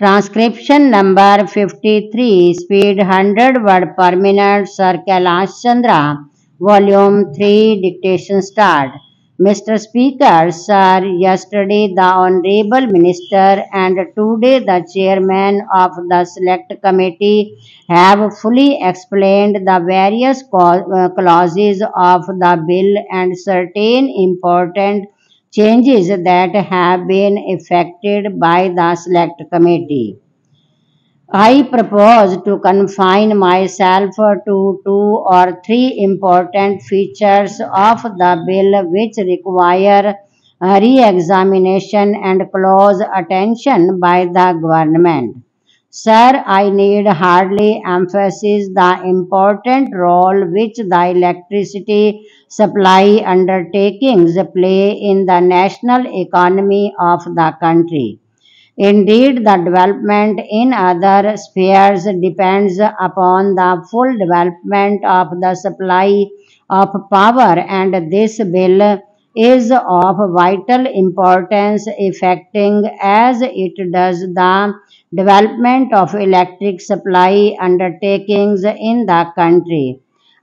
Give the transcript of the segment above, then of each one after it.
Transcription number 53, speed 100 word per minute, Sir Kailash Chandra, volume 3, dictation start. Mr. Speaker, Sir, yesterday the Honorable Minister and today the Chairman of the Select Committee have fully explained the various uh, clauses of the bill and certain important changes that have been effected by the Select Committee. I propose to confine myself to two or three important features of the bill which require re-examination and close attention by the government. Sir, I need hardly emphasize the important role which the electricity supply undertakings play in the national economy of the country. Indeed, the development in other spheres depends upon the full development of the supply of power, and this bill is of vital importance, affecting as it does the development of electric supply undertakings in the country.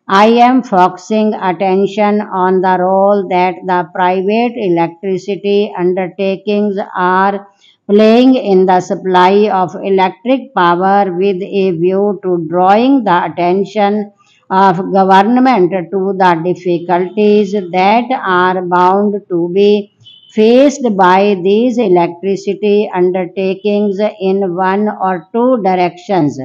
I am focusing attention on the role that the private electricity undertakings are playing in the supply of electric power with a view to drawing the attention of government to the difficulties that are bound to be faced by these electricity undertakings in one or two directions.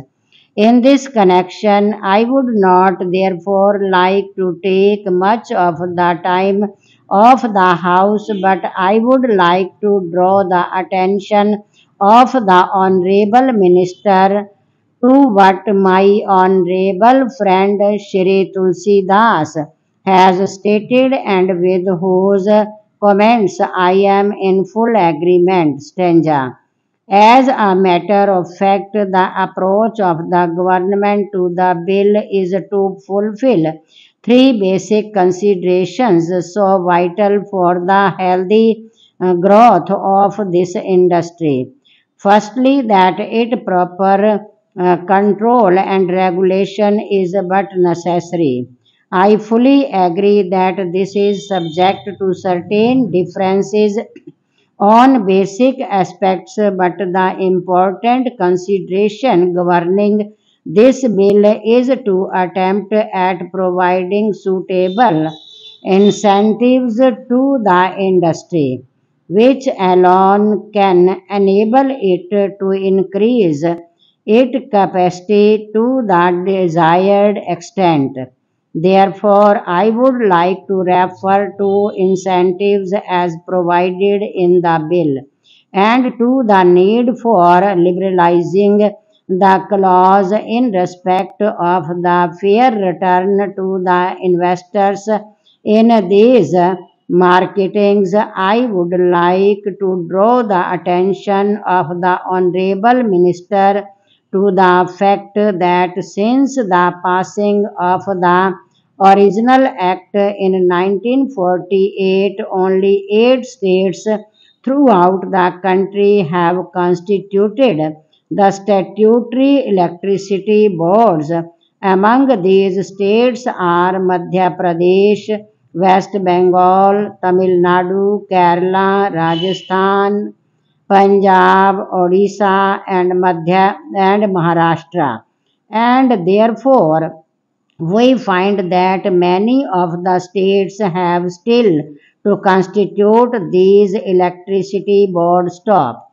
In this connection, I would not therefore like to take much of the time of the House, but I would like to draw the attention of the Honorable Minister to what my Honorable friend Shri Tulsi Das has stated and with whose comments I am in full agreement. Stanza. As a matter of fact, the approach of the government to the bill is to fulfill three basic considerations so vital for the healthy uh, growth of this industry. Firstly, that it proper uh, control and regulation is but necessary. I fully agree that this is subject to certain differences on basic aspects, but the important consideration governing this bill is to attempt at providing suitable incentives to the industry, which alone can enable it to increase its capacity to the desired extent. Therefore, I would like to refer to incentives as provided in the bill and to the need for liberalizing the clause in respect of the fair return to the investors in these marketings. I would like to draw the attention of the Honorable Minister to the fact that since the passing of the original act in 1948, only eight states throughout the country have constituted the statutory electricity boards. Among these states are Madhya Pradesh, West Bengal, Tamil Nadu, Kerala, Rajasthan, Punjab, Odisha, and Madhya and Maharashtra. And therefore, we find that many of the states have still to constitute these electricity board stop.